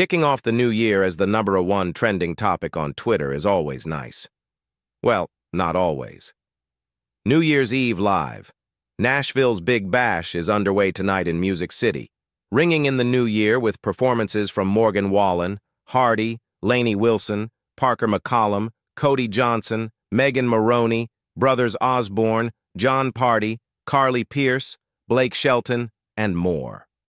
Kicking off the new year as the number one trending topic on Twitter is always nice. Well, not always. New Year's Eve Live. Nashville's Big Bash is underway tonight in Music City, ringing in the new year with performances from Morgan Wallen, Hardy, Lainey Wilson, Parker McCollum, Cody Johnson, Megan Moroney, Brothers Osborne, Jon Pardi, Carly Pearce, Blake Shelton, and more.